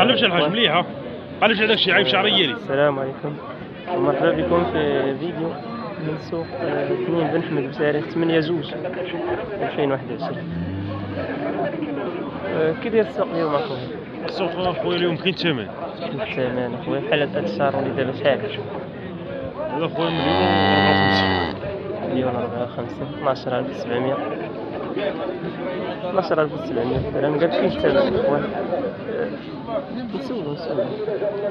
قلبش الحاج مليحه قلبش هذاك الشيء عيب شعرية لي. السلام عليكم. ومرحبا بكم في فيديو من سوق آه، اثنين بن حمد بتاريخ 8 زوج 2021 آه، كي داير السوق اليوم أخويا؟ السوق خويا اليوم كاين ثمن. الثمن أخويا بحال هاد الشهر اللي دابا شحال؟ هذا خويا مليون 54 مليون 54 12700 12700 درهم قال الثمن اخوان آه، نسولو نسولو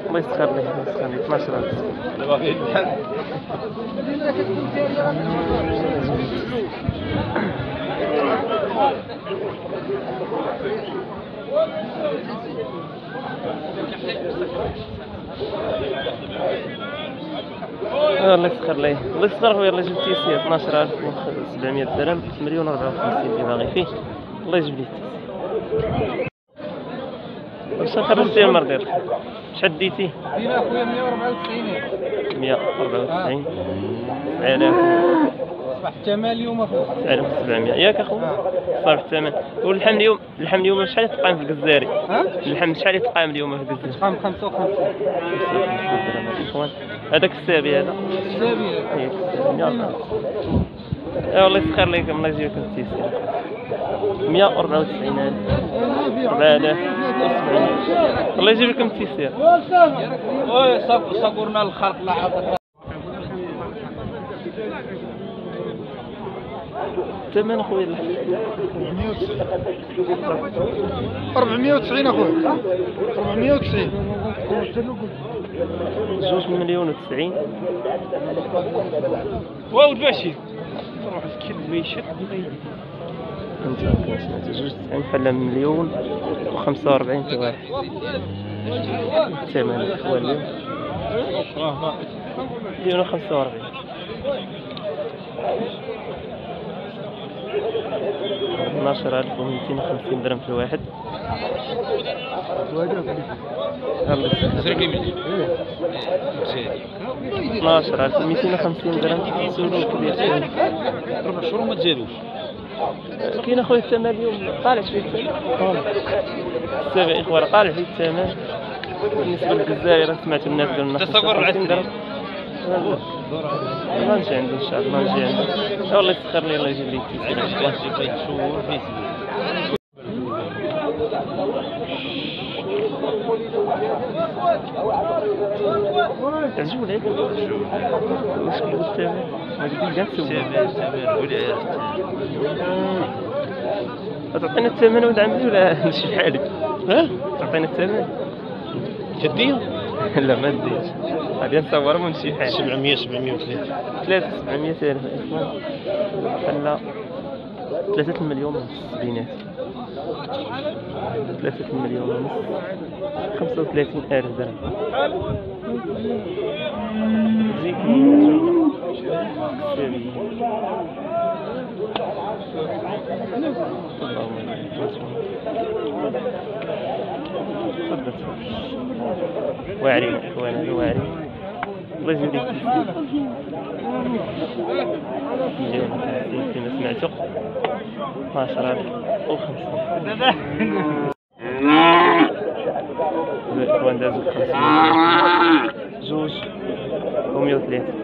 الله يسخر ليه الله يسخر ليه 12000 الله يسخر ليه. الله يسخر خويا الله يجيب تيسير 12700 درهم مليون 54 اللي باغي فيه. الله يجيب التيسير واش خرجتي المرة ديالك شحال ديتي؟ دينا اخويا 194 194 9000 صباح الثمن اليوم اخويا 9700 ياك اخويا صافي الثمن واللحم اليوم اللحم اليوم شحال يتقام في الجزائري؟ ها؟ اللحم شحال يتقام اليوم في الجزائري؟ خام 55 أخوان هذاك السابي هذا. السابي. يلا. اي والله يسخر لكم الله يجزيكم التيسير. 194 4000 الله يجيب لكم التيسير صبرنا الخلق لا الثمن اخويا اللحم 490 اخويا 490 جوج مليون وتسعين. واو الباشي. روح الكل ويشد أنت. سمعت جوج تسعين بحال مليون وخمسة وأربعين في واحد الثمن اخويا مليون وخمسة وأربعين اثناشر ألف ومئتين وخمسين درهم في الواحد ألف ومئتين وخمسين درهم. سولو كبير ربع شهور ما تزادوش كاين أخويا الثمن اليوم. طالع شوية الثمن السابع إخوان. طالع فيه الثمن بالنسبة للجزائر سمعت الناس قالوا لنا تصور 55 درهم. ما نجي عنده ان شاء الله نجي عنده والله يسخر لي الله يجيب لي التيسير عجبوا لك واش كيقول الثمن هذيك كاع تسوى تعطينا الثمن ولد عمي ولا نمشي بحالك ها تعطينا الثمن تديهم لا ما نديش غادي نصور ونمشي بحالك 700 703 ثلاثة 700 ألف إخوان بحال ثلاثة المليون ونص بينات. ثلاثة المليون ونص. خمسة وثلاثين ألف درهم. واعرين اخوان واعرين رجلي كما سمعتو. 12 و 50 دازو 500 جوج و 130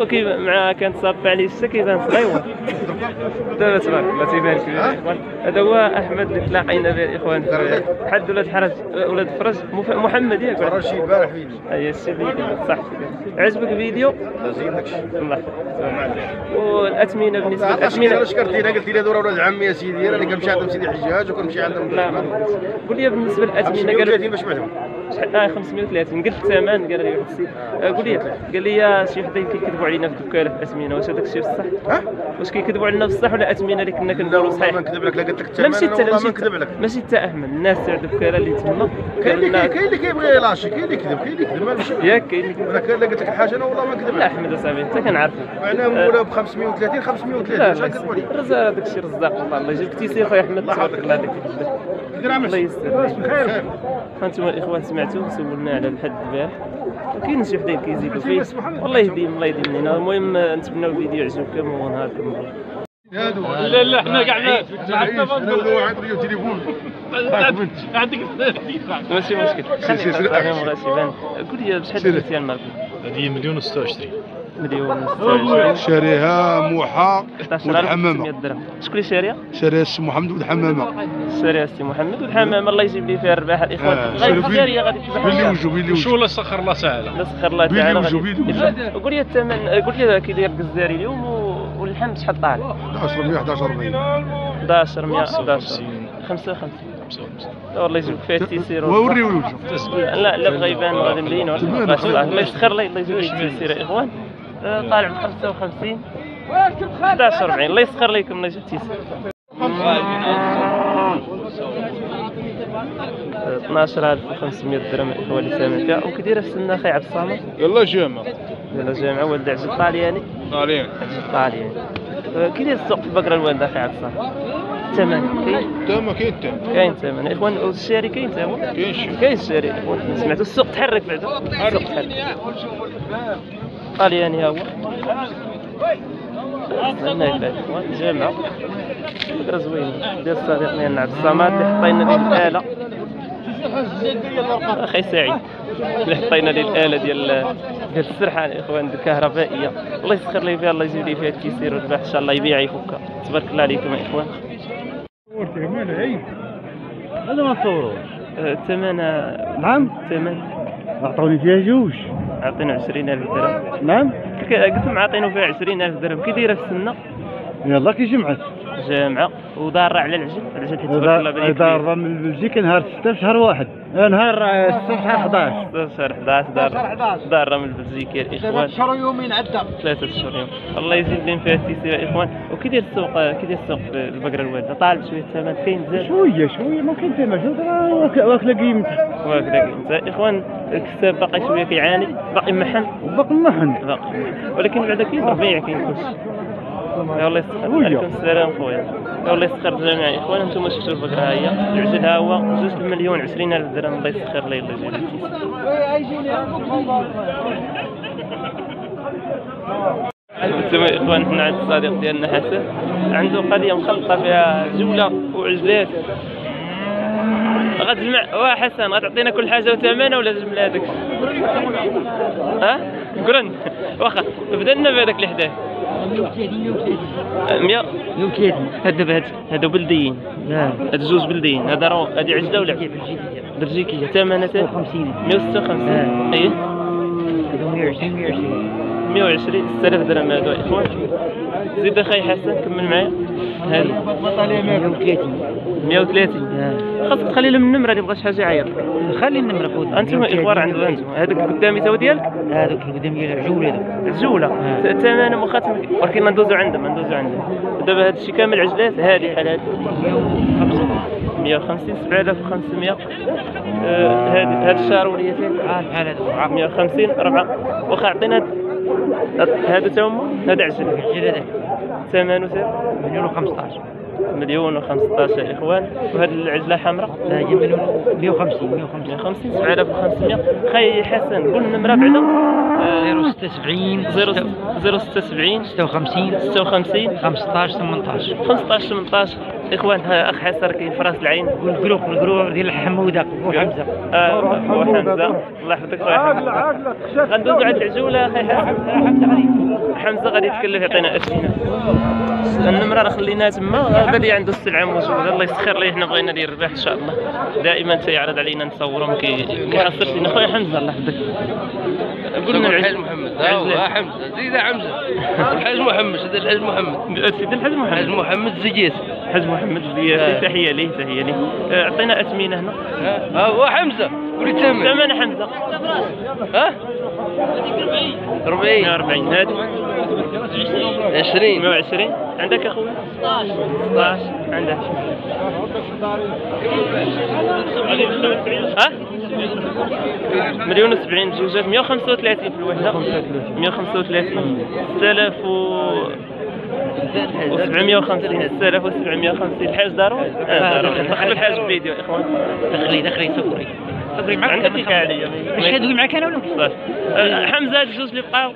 وكيف مع كانت صابة عليه الشتا كيبان صغيور دابا تبارك الله تيبان كبير هذا هو أحمد اللي تلاقينا به الاخوان حد ولاد حرج ولاد فرج؟ محمد ياك؟ رشيد البارح فيني. أي السيدي صح. عجبك الفيديو زين داكشي الله. يحفظك والاثمنه بالنسبة للاثمنه شكرتينا قلت لي؟ هذول ولاد عمي يا سيدي أنا اللي كنمشي عندهم سيدي حجاج وكنمشي عندهم قول لي بالنسبة للاثمنه قال 130 باش بعتهم شحال آه 530 قلت الثمن قال لي واحد السيد آه، قول لي قال لي شي وحدين كيكذبوا علينا في الدكاله في أثمنة واش هذاك الشيء بصح ها؟ واش كيكذبوا علينا بصح ولا أثمنة اللي كنا كنقولوا صحيح؟ ما نكذب لك لا قلت لك لا ماشي الثمن والله ما ماشي نكذب لك. ماشي انت احمد الناس تاع الدكاله اللي تما. كاين اللي كاين اللي كيبغي يلاشي كاين اللي يكذب كاين اللي ماشي ياك كاين اللي أنا كان لا قلت لك الحاجة أنا والله ما نكذب. لا أحمد أصاحبي أنت كنعرفك معناه مولا ب 530 530 لا اش غنكذبوا عليك رزق داك الشيء رزاق الله الله يجيب كتيسير خويا أحمد تبارك الله عليك درهم الله يستر. خير هانتوما الاخوان سمعتوا سولنا على الحد البارح وكاين شي وحدين كيزيدوا فيه والله يهديهم الله يهدي مننا المهم نتمنوا الفيديو يعجبكم ونهاركم لا لا ولا واحد ريو تليفون عندك ماشي مشكل ما قول لي بشحال درتي هذه مليون و 26 مليون شاريها موحى 16500 والحمامة. درهم. شكون اللي شاريها؟ شاريها السي محمد والحمامة. شاريها سي محمد والحمامة. الله يجيب لي فيها الرباح الاخوان آه، غير غادي تذبح بلي فيها. وجو بلي وجو. لا سخر الله تعالى نسخر الله بيلي تعالى وجو، غادي- بيلي وجو. قول لي الثمن. قول لي كي داير الجزاري اليوم واللحم شحال طالع 11 100 11 40 11 100 11 55. 55 لا والله يجيبك فيها التيسير ووري وجو لا لا بغى يبان غادي ولا. بغاش الله الله يسخر الله يجيب لي التيسير. يا إخوان. طالع ب 55 11 40 الله يسخر الله يجيب التيسير 12500 درهم اللي سامع فيها وكدير السنة أخي عبد الصمد؟ يلا جامع. يلا جامعه ولد عجل طالياني طالعين عجل طالياني آه، كي داير السوق في البقره الوالده أخي عبد الصمد؟ الثمن كاين؟ تما كاين تما كاين ثمن إخوان الشاري كاين هو كاين شي. كاين الشاري سمعتوا السوق تحرك بعدا السوق تحرك. طالياني ها هو فكره زوينه ديال الصديق ديالنا عبد الصمد اللي حطينا ديال الاله أخي سعيد اللي حطينا ليه الاله ديال ديال السرحان اخوان الكهربائيه الله يسخر لي فيها الله يزيد لي فيها الكيسير والربح ان شاء الله يبيع يفكها تبارك الله عليكم يا اخوان هذا ما نصوروا آه، الثمن نعم الثمن اعطوني فيها جوج عطينا 20000 درهم. نعم. قلت لهم عاطينه فيها 20000 درهم. كي دايرة في السنة؟ يلا كي جمعت جامعه ودار على العجل. العجل تبارك الله بلي دار من بلجيكا نهار 6 شهر واحد. نهار آه، 6 شهر 11 شهر 11 دار دار من بلجيكا الاخوان شهر يومين عدى ثلاثة اشهر يوم. الله يزيد لهم فيها التيسير يا إخوان. وكي داير السوق كي داير السوق في البقرة الوالدة؟ طالب شوية الثمن كاين زاد؟ شوية شوية. شوف راه واك- واكله قيمتها وهكذا كاين إخوان الكساب باقي شوية كيعاني باقي محن. وباقي محن. باقي ولكن بعدا كاين ربيع كاين كلشي يا الله يسخر. عليكم السلام خويا. يا الله يسخر الجميع يا إخوان أنتم شفتوا البقره ها هي العجل ها هو جوج المليون 20000 درهم. الله يسخر لي الله يجزيه التيسير أنتم إخوان حنا عند الصديق ديالنا حسن. عنده قضية مخلطه فيها جوله وعجلات. غتجمع واه حسن غتعطينا كل حاجة وثمنها ولا تجمع هذاك ها؟ قرن واخا بدأ لنا بهذاك اللي حداه. 100 هاد دابا هاد هادو بلديين هاد جوج بلديين. هذا راه هادي عجله ولا؟ بلجيكيه ثمنها 156 156 إيه 120 6000 درهم هادو إخوان. زيد أخي حسن كمل معايا. هادي 130 خاصك تخلي لهم النمرة اللي بغى شي حاجة يعيط. خلي النمرة خويا أنتم اخوار عندو أنتم. هذاك قدامي تو ديالك؟ هذوك اللي قدام ديال الجوله هذوك الجوله الثمن مخاتم ولكن ندوزو عندهم ندوزو عندهم. دابا هذا الشيء كامل عجلات هذه بحال هذه 150 7500 آه، هذه هذه الشاروليتين بحال هذوك 150 أربعة واخا عطينا هذا تا هما هذا عجل هذاك. ثمنه مليون و15 مليون و15 يا إخوان. وهذه العجلة حمراء؟ لا هي مليون 150 150 150 7500 خي حسن قول النمره بعدا آه، 076 076 56 56 15 18 15 18 إخوان أخ حسر كاين في رأس العين. والجروب الجروب ديال حموده وحمزه آه هو حمزة. الله يحفظك خويا حمزة. غندوزو على العجولة أخي حسن. حمزة غادي يتكلف يعطينا أسئلة. النمره راه خليناها تما بادي عنده السلعة موجودة. الله يسخر ليه حنا بغينا ندير الربح إن شاء الله. دائما تيعرض علينا نصوروا ما كي- كيحصلش لينا خويا حمزة الله يحفظك. قلنا الحاج محمد. ها حمزة. زيد حمزة. الحاج محمد هذا الحاج محمد. سيدي الحاج الحاج محمد محمد زيات حاج محمد الزياتي تحية ليه تحية ليه. آه، عطينا أثمنة هنا. ها هو حمزة. قولي الثمن ثمن حمزة. ها؟ 40 140 هادي. 20 120 عندك اخويا 16 16 عندك. ها؟ مليون و70 بجوجات 135 في الوحدة. 135 6000 و و750 6750 الحاج ضروري آه ضروري دخلوا الحاج فيديو يا إخوان. دخلي دخلي صفري صفري معك عندك عليا. مش كدوي معك أنا ولا؟ أه، حمزة الجوج اللي بقاو.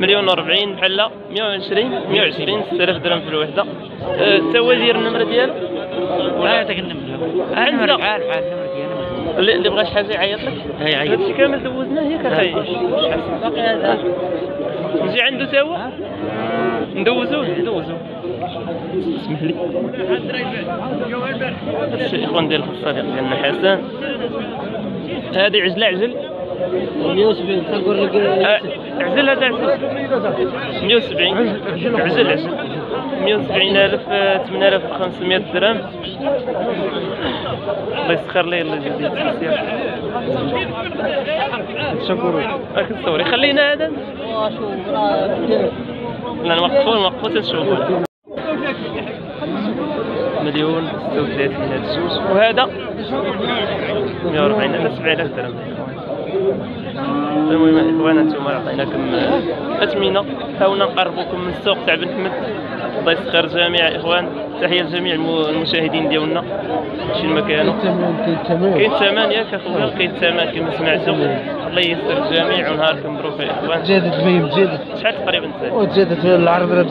مليون و40 بحال 120 120 6000 درهم في الوحدة. تا هو داير النمرة ديالو؟ ولا يعطيك النمر عنده. النمر بحال بحال النمر ديالي اللي اللي بغى شي حاجة يعيط لك؟ هاي عيط. هادشي كامل دوزناه ياك أخي نجي عنده تا هو؟ ندوزوه ندوزوه اسمح لي هادشي الإخوان ديال الصديق ديالنا حسن. هادي عجله عجل. 170 تنقول لك آه، عزل هذا عزل 170 عزل عزل 170 ألف 8500 درهم. الله يسخر لي الله يجزيه التيسير شكرا. راك تصوري خلينا هذا. لا نوقفوا نوقفوا تنشوفوا. مليون 36 هاد الجوج وهذا 140 ألف 7000 درهم. المهم اخوانا أنتم عطيناكم اثمنه حاولنا نقربوكم من السوق تاع بن حمد. الله يسخر جميع الاخوان تحية لجميع الم- المشاهدين ديالنا. شي ما كانوا؟ كاين الثمن ياك أخويا كاين الثمن كما سمعتوا الله ييسر الجميع ونهاركم مبروك يا اخوان زادت بهم زادت شحال تقريبا ساعه وزادت العرض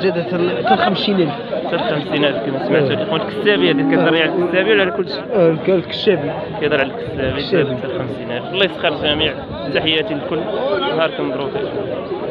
زادت 50000 50000 كما سمعتوا الاخوان الكسابيه هذه كتهضر على الكسابيه ولا على كل شيء؟ الكشابي كيهضر على الكسابي زادت 50000 الله يسخر الجميع. تحياتي للكل نهاركم مبروك يا اخوان